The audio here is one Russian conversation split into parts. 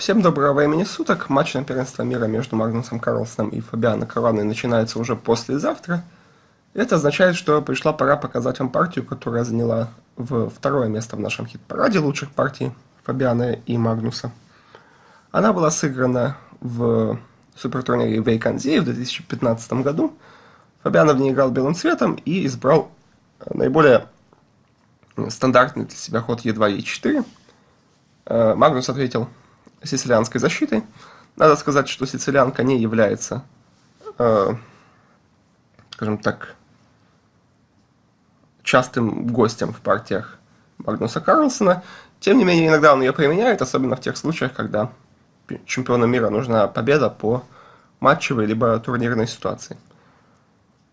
Всем доброго времени суток. Матч на первенство мира между Магнусом Карлсоном и Фабиано Кароной начинается уже послезавтра. Это означает, что пришла пора показать вам партию, которая заняла в второе место в нашем хит-параде лучших партий Фабиана и Магнуса. Она была сыграна в супертурнире Вейканзе в 2015 году. Фабиано в ней играл белым цветом и избрал наиболее стандартный для себя ход Е2, Е4. Э, Магнус ответил сицилианской защитой. Надо сказать, что сицилианка не является, э, скажем так, частым гостем в партиях Магнуса Карлсона. Тем не менее, иногда он ее применяет, особенно в тех случаях, когда чемпиону мира нужна победа по матчевой либо турнирной ситуации.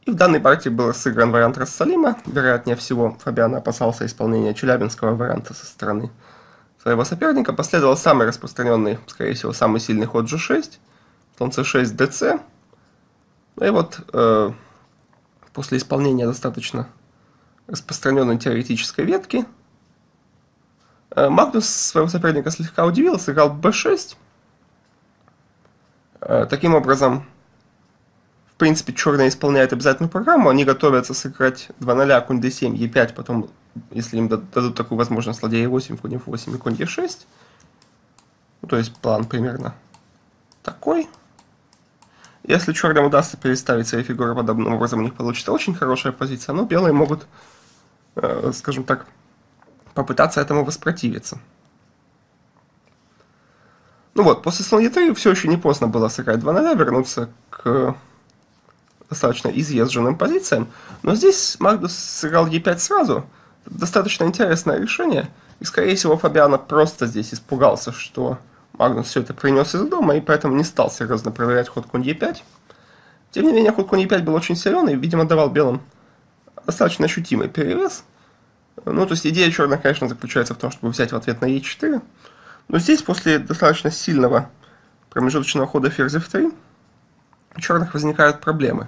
И в данной партии был сыгран вариант Рассалима. Вероятнее всего, Фабиан опасался исполнения челябинского варианта со стороны своего соперника. Последовал самый распространенный, скорее всего, самый сильный ход G6, слон C6, DC. Ну и вот э, после исполнения достаточно распространенной теоретической ветки, э, Магнус своего соперника слегка удивил, сыграл B6. Э, таким образом, принципе, черные исполняют обязательную программу, они готовятся сыграть 2 0 конь d7, e5, потом, если им дадут такую возможность, ладья e8, конь f8 и конь e6. Ну, то есть план примерно такой. Если черным удастся переставить свои фигуры подобным образом, у них получится очень хорошая позиция, но белые могут, э, скажем так, попытаться этому воспротивиться. Ну вот, после слон e3 все еще не поздно было сыграть 2 0, вернуться к достаточно изъезженным позициям. Но здесь Магнус сыграл e5 сразу. Достаточно интересное решение. И, скорее всего, Фабиано просто здесь испугался, что Магнус все это принес из дома, и поэтому не стал серьезно проверять ход конь e5. Тем не менее, ход конь e5 был очень силен и, видимо, давал белым достаточно ощутимый перевес. Ну, то есть идея черных, конечно, заключается в том, чтобы взять в ответ на e4. Но здесь, после достаточно сильного промежуточного хода ферзь f3, у черных возникают проблемы.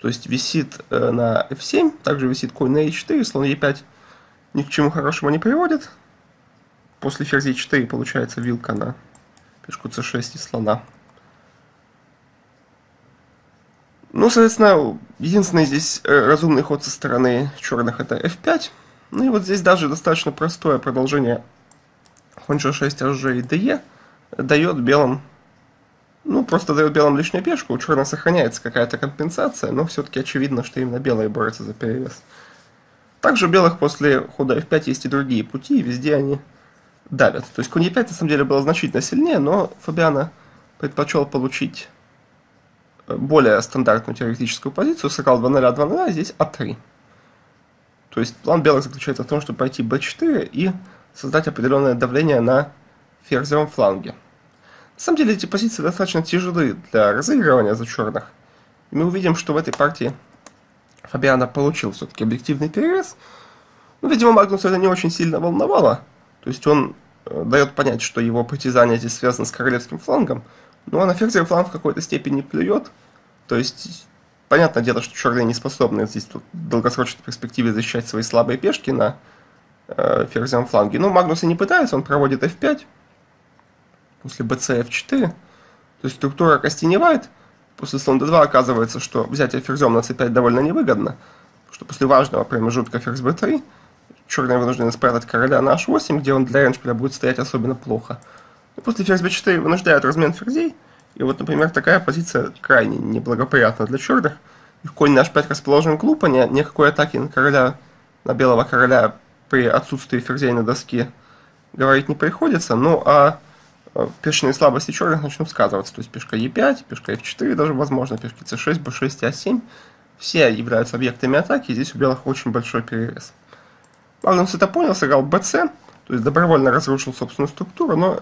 То есть висит э, на f7, также висит конь на e4, слон e5 ни к чему хорошему не приводит. После ферзь e4 получается вилка на пешку c6 и слона. Ну, соответственно, единственный здесь э, разумный ход со стороны черных это f5. Ну и вот здесь даже достаточно простое продолжение конь g6, hg и de дает белым ну, просто дает белым лишнюю пешку, у черных сохраняется какая-то компенсация, но все-таки очевидно, что именно белые борются за перевес. Также у белых после хода f5 есть и другие пути, и везде они давят. То есть конь e5 на самом деле было значительно сильнее, но Фабиано предпочел получить э, более стандартную теоретическую позицию, сыграл 2 0 2 0 а здесь а3. То есть план белых заключается в том, чтобы пойти b4 и создать определенное давление на ферзевом фланге. На самом деле эти позиции достаточно тяжелые для разыгрывания за черных. Мы увидим, что в этой партии Фабиано получил все-таки объективный перевес. Ну, видимо, Магнус это не очень сильно волновало. То есть он э, дает понять, что его притязание здесь связано с королевским флангом. Но на ферзевый фланг в какой-то степени плюет. То есть, понятное дело, что черные не способны здесь в долгосрочной перспективе защищать свои слабые пешки на э, ферзевом фланге. Но Магнус и не пытается, он проводит f5 после bcf4. То есть структура костеневает. После слон d2 оказывается, что взятие ферзем на c5 довольно невыгодно. что после важного промежутка ферзь b3 черные вынуждены спрятать короля на h8, где он для реншпиля будет стоять особенно плохо. И после ферзь b4 вынуждает размен ферзей. И вот, например, такая позиция крайне неблагоприятна для черных. Их конь на h5 расположен глупо, ни, никакой атаки на короля, на белого короля при отсутствии ферзей на доске говорить не приходится. Ну а пешные слабости черных начнут сказываться. То есть пешка e5, пешка f4 даже возможно, пешки c6, b6, a7. Все являются объектами атаки, здесь у белых очень большой перевес. Магнус это понял, сыграл bc, то есть добровольно разрушил собственную структуру, но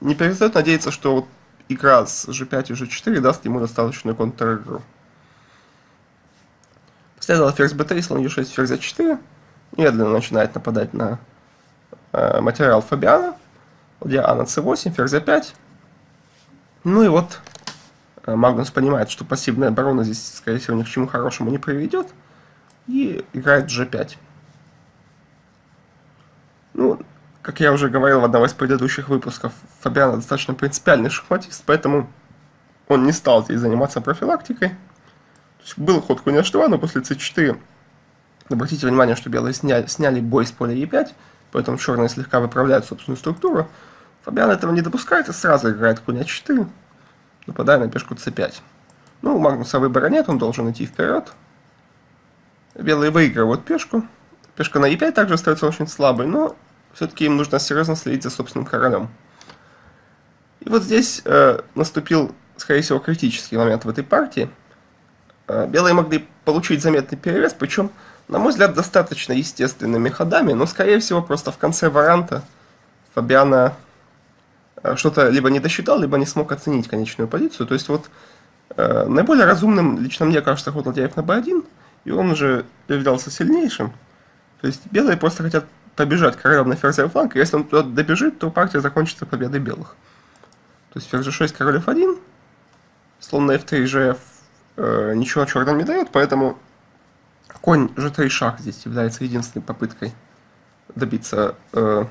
не перестает надеяться, что вот игра с g5 и g4 даст ему достаточную контр-игру. Следовало ферзь b3, слон e6, ферзь a4. Медленно начинает нападать на э, материал Фабиана. Ладья А на c8, ферзь a5. Ну и вот э, Магнус понимает, что пассивная оборона здесь, скорее всего, ни к чему хорошему не приведет. И играет g5. Ну, как я уже говорил в одном из предыдущих выпусков, Фабиано достаточно принципиальный шахматист, поэтому он не стал здесь заниматься профилактикой. То есть был ход конь h2, но после c4 обратите внимание, что белые сняли, сняли бой с поля e5, поэтому черные слегка выправляют собственную структуру. Фабиан этого не допускает и сразу играет конь а4, нападая на пешку c5. Ну, у Магнуса выбора нет, он должен идти вперед. Белые выигрывают пешку. Пешка на e5 также остается очень слабой, но все-таки им нужно серьезно следить за собственным королем. И вот здесь э, наступил, скорее всего, критический момент в этой партии. Э, белые могли получить заметный перевес, причем, на мой взгляд, достаточно естественными ходами, но, скорее всего, просто в конце варианта Фабиана э, что-то либо не досчитал, либо не смог оценить конечную позицию. То есть вот э, наиболее разумным, лично мне кажется, ход ладьяев на b1, и он уже являлся сильнейшим. То есть белые просто хотят побежать королем на ферзевый фланг, и если он туда добежит, то партия закончится победой белых. То есть ферзь g6, король f1, слон на f3, gf э, ничего черным не дает, поэтому конь g3 шах здесь является единственной попыткой добиться э,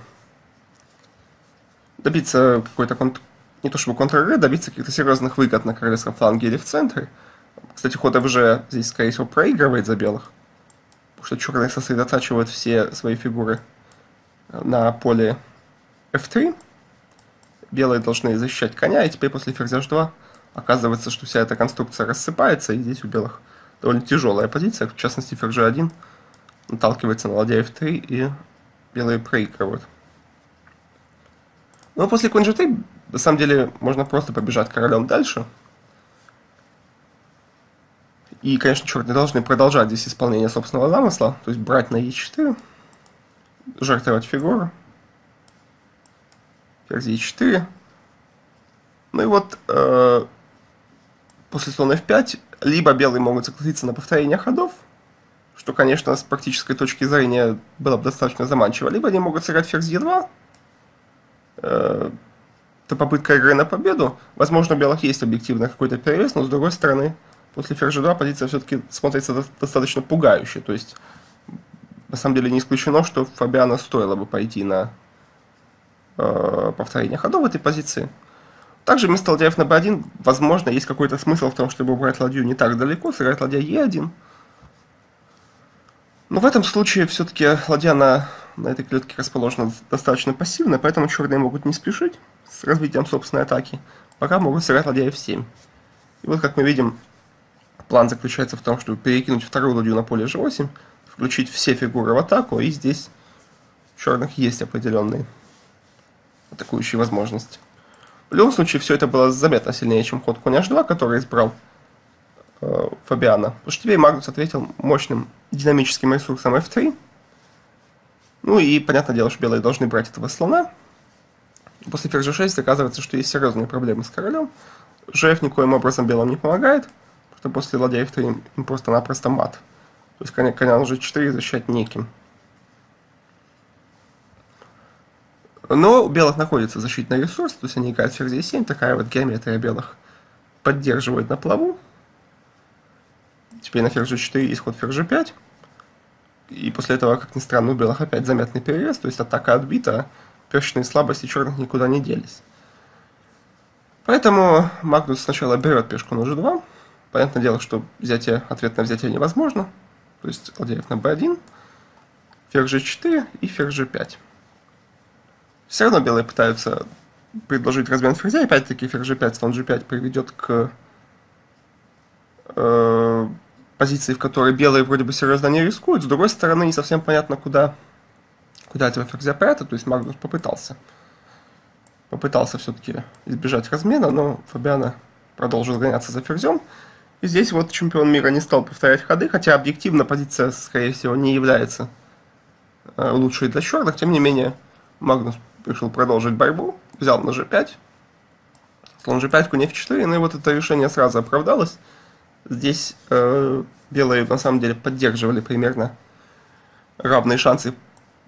добиться какой-то контр... не то чтобы контр добиться каких-то серьезных выгод на королевском фланге или в центре. Кстати, ход FG здесь, скорее всего, проигрывает за белых, потому что черные сосредотачивают все свои фигуры на поле f3. Белые должны защищать коня, и теперь после ферзя h2 оказывается, что вся эта конструкция рассыпается, и здесь у белых довольно тяжелая позиция, в частности ферзь g1 наталкивается на ладья f3, и белые проигрывают. Но после конь g3, на самом деле, можно просто побежать королем дальше. И, конечно, черные должны продолжать здесь исполнение собственного замысла, то есть брать на e4 жертвовать фигуру. Ферзь e4. Ну и вот э, после слона f5 либо белые могут согласиться на повторение ходов, что, конечно, с практической точки зрения было бы достаточно заманчиво, либо они могут сыграть ферзь e2. Э, это попытка игры на победу. Возможно, у белых есть объективно какой-то перевес, но с другой стороны, после ферзь 2 позиция все-таки смотрится достаточно пугающе. То есть на самом деле не исключено, что Фабиана стоило бы пойти на э, повторение ходов в этой позиции. Также вместо ладья на b1, возможно, есть какой-то смысл в том, чтобы убрать ладью не так далеко, сыграть ладья e1. Но в этом случае все-таки ладья на, на этой клетке расположена достаточно пассивно, поэтому черные могут не спешить с развитием собственной атаки, пока могут сыграть ладья f7. И вот как мы видим, план заключается в том, чтобы перекинуть вторую ладью на поле g8, включить все фигуры в атаку, и здесь черных есть определенные атакующие возможности. В любом случае, все это было заметно сильнее, чем ход конь h2, который избрал э, Фабиана. Потому что теперь Магнус ответил мощным динамическим ресурсом f3. Ну и, понятное дело, что белые должны брать этого слона. После ферзь 6 оказывается, что есть серьезные проблемы с королем. Жф никоим образом белым не помогает, потому что после ладья f3 им просто-напросто мат. То есть коня, коня уже 4 защищать неким. Но у белых находится защитный ресурс, то есть они играют ферзь 7 такая вот геометрия белых поддерживает на плаву. Теперь на ферзь 4 есть ход ферзь 5 И после этого, как ни странно, у белых опять заметный перевес, то есть атака отбита, пешечные слабости черных никуда не делись. Поэтому Магнус сначала берет пешку на g2. Понятное дело, что взятие, ответное взятие невозможно то есть ладьяев на b1, ферзь g4 и ферзь g5. Все равно белые пытаются предложить размен ферзя, опять-таки ферзь g5, слон g5 приведет к э, позиции, в которой белые вроде бы серьезно не рискуют, с другой стороны не совсем понятно, куда, куда этого ферзя прятать, то есть Магнус попытался. Попытался все-таки избежать размена, но Фабиана продолжил гоняться за ферзем. И здесь вот чемпион мира не стал повторять ходы, хотя объективно позиция, скорее всего, не является э, лучшей для черных. Тем не менее, Магнус решил продолжить борьбу, взял на g5, слон g5, конь f4, ну и вот это решение сразу оправдалось. Здесь э, белые на самом деле поддерживали примерно равные шансы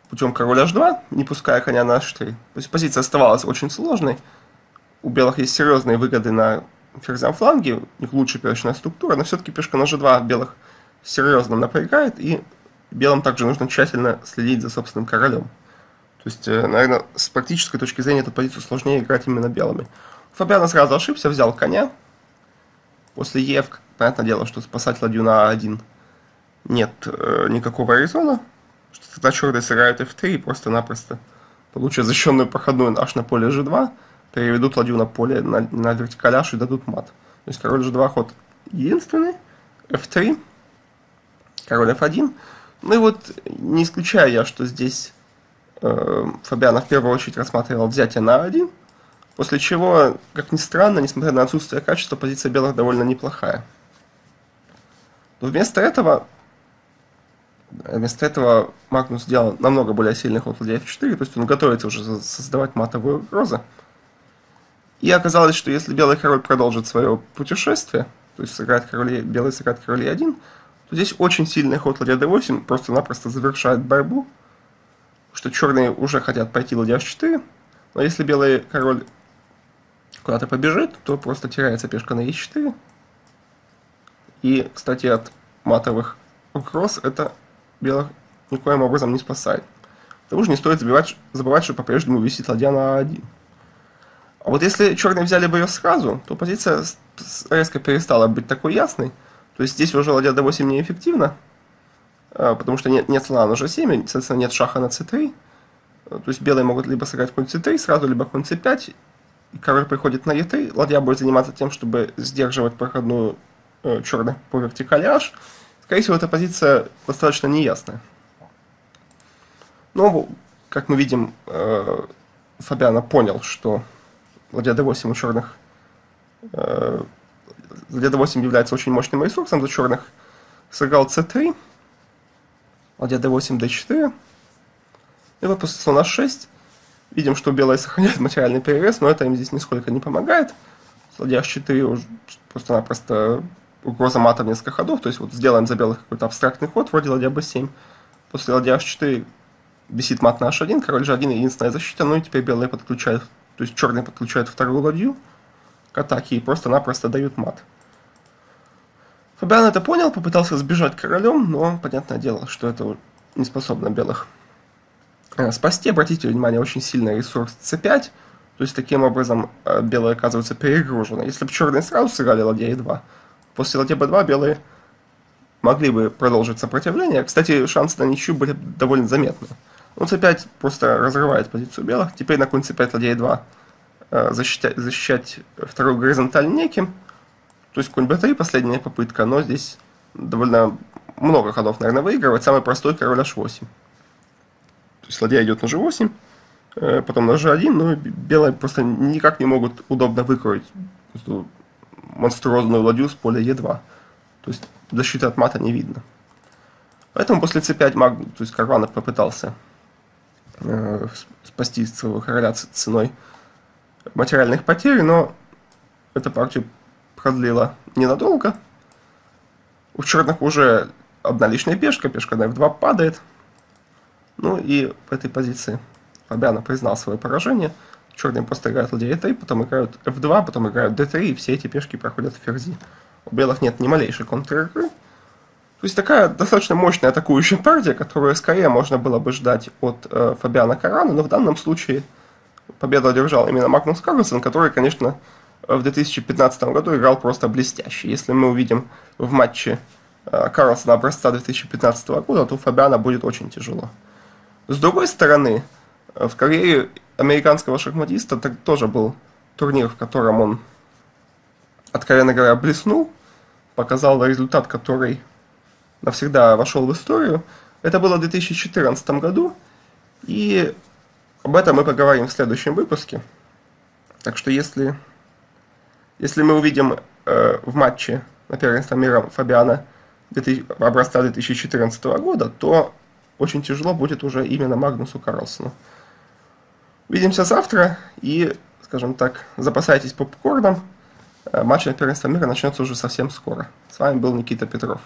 путем король h2, не пуская коня на h3. То есть позиция оставалась очень сложной. У белых есть серьезные выгоды на ферзям фланге, у них лучше пешечная структура, но все-таки пешка на g2 белых серьезно напрягает, и белым также нужно тщательно следить за собственным королем. То есть, э, наверное, с практической точки зрения эту позицию сложнее играть именно белыми. Фабиано сразу ошибся, взял коня. После Е, понятное дело, что спасать ладью на А1 нет э, никакого резона. Что тогда черные сыграют F3 и просто-напросто получат защищенную проходную аж на поле G2, переведут ладью на поле на, на вертикаляж и дадут мат. То есть король G2 ход единственный, F3, король F1. Ну и вот не исключаю я, что здесь э, Фабиана в первую очередь рассматривал взятие на А1, после чего, как ни странно, несмотря на отсутствие качества, позиция белых довольно неплохая. Но вместо этого Вместо этого Магнус сделал намного более сильный ход ладья f4, то есть он готовится уже создавать матовую угрозу. И оказалось, что если белый король продолжит свое путешествие, то есть сыграет король, белый сыграет король e1, то здесь очень сильный ход ладья d8 просто-напросто завершает борьбу, что черные уже хотят пойти ладья h4, но если белый король куда-то побежит, то просто теряется пешка на e4. И, кстати, от матовых угроз это белых никоим образом не спасает. К тому же не стоит забывать, забывать что по-прежнему висит ладья на А1. А вот если черные взяли бы ее сразу, то позиция резко перестала быть такой ясной. То есть здесь уже ладья d8 неэффективна, потому что нет, нет слона на g7, соответственно нет шаха на c3. То есть белые могут либо сыграть конь c3 сразу, либо конь c5, и король приходит на e3, ладья будет заниматься тем, чтобы сдерживать проходную э, черных по вертикали h, Скорее всего, эта позиция достаточно неясная. Но, как мы видим, э, Фабиано понял, что ладья d8 у черных э, ладья d8 является очень мощным ресурсом для черных. Сыграл c3, ладья d8, d4. И вот после слона 6 видим, что белые сохраняют материальный перевес, но это им здесь нисколько не помогает. Ладья h4 уже просто-напросто угроза мата в несколько ходов, то есть вот сделаем за белых какой-то абстрактный ход, вроде ладья b7, после ладья h4 висит мат на h1, король g1 единственная защита, ну и теперь белые подключают, то есть черные подключают вторую ладью к атаке и просто-напросто дают мат. Фабиан это понял, попытался сбежать королем, но понятное дело, что это не способно белых э, спасти. Обратите внимание, очень сильный ресурс c5, то есть таким образом э, белые оказываются перегружены. Если бы черные сразу сыграли ладья e2, После ладья b2 белые могли бы продолжить сопротивление. Кстати, шансы на ничью были довольно заметны. Он c5 просто разрывает позицию белых. Теперь на конь c5 ладья e2 э, защищать, защищать вторую горизонталь неким. То есть конь b3 последняя попытка, но здесь довольно много ходов, наверное, выигрывать. Самый простой король h8. То есть ладья идет на g8, э, потом на g1, но белые просто никак не могут удобно выкроить монструозную ладью с поля Е2. То есть защиты от мата не видно. Поэтому после c5 маг, то есть Карванов попытался э, спасти своего короля ценой материальных потерь, но эта партия продлила ненадолго. У черных уже одна лишняя пешка, пешка на f2 падает. Ну и в этой позиции Фабиано признал свое поражение – Черные просто играют ладья e3, потом играют f2, потом играют d3, и все эти пешки проходят в ферзи. У белых нет ни малейшей контр-игры. То есть такая достаточно мощная атакующая партия, которую скорее можно было бы ждать от э, Фабиана Карана, но в данном случае победу одержал именно Магнус Карлсон, который, конечно, в 2015 году играл просто блестяще. Если мы увидим в матче э, Карлсона образца 2015 года, то у Фабиана будет очень тяжело. С другой стороны, э, в Корее американского шахматиста тоже был турнир, в котором он, откровенно говоря, блеснул, показал результат, который навсегда вошел в историю. Это было в 2014 году, и об этом мы поговорим в следующем выпуске. Так что если, если мы увидим э, в матче на первенство мира Фабиана 2000, образца 2014 года, то очень тяжело будет уже именно Магнусу Карлсону. Увидимся завтра и, скажем так, запасайтесь попкорном. Э, матч на первенство мира начнется уже совсем скоро. С вами был Никита Петров.